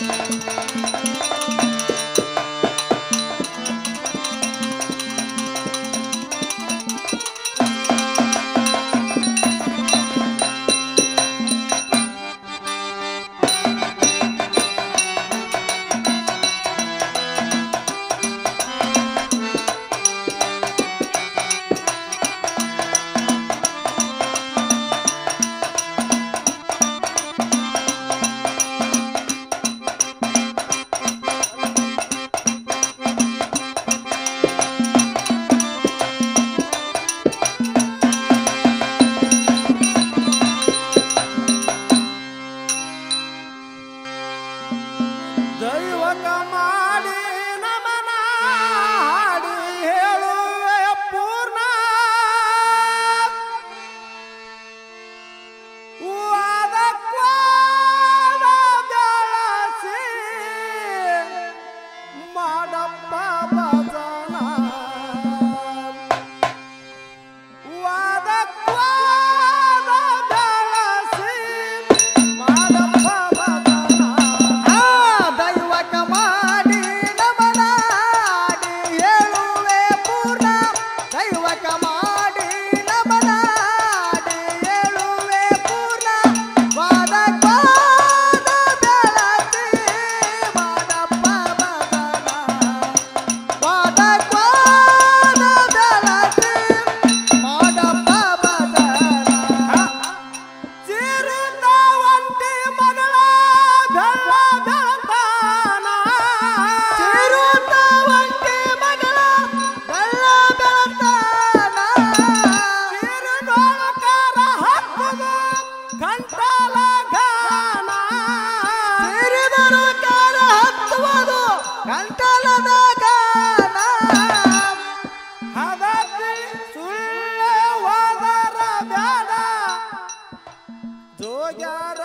Música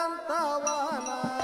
ಕಾಂತವಾನ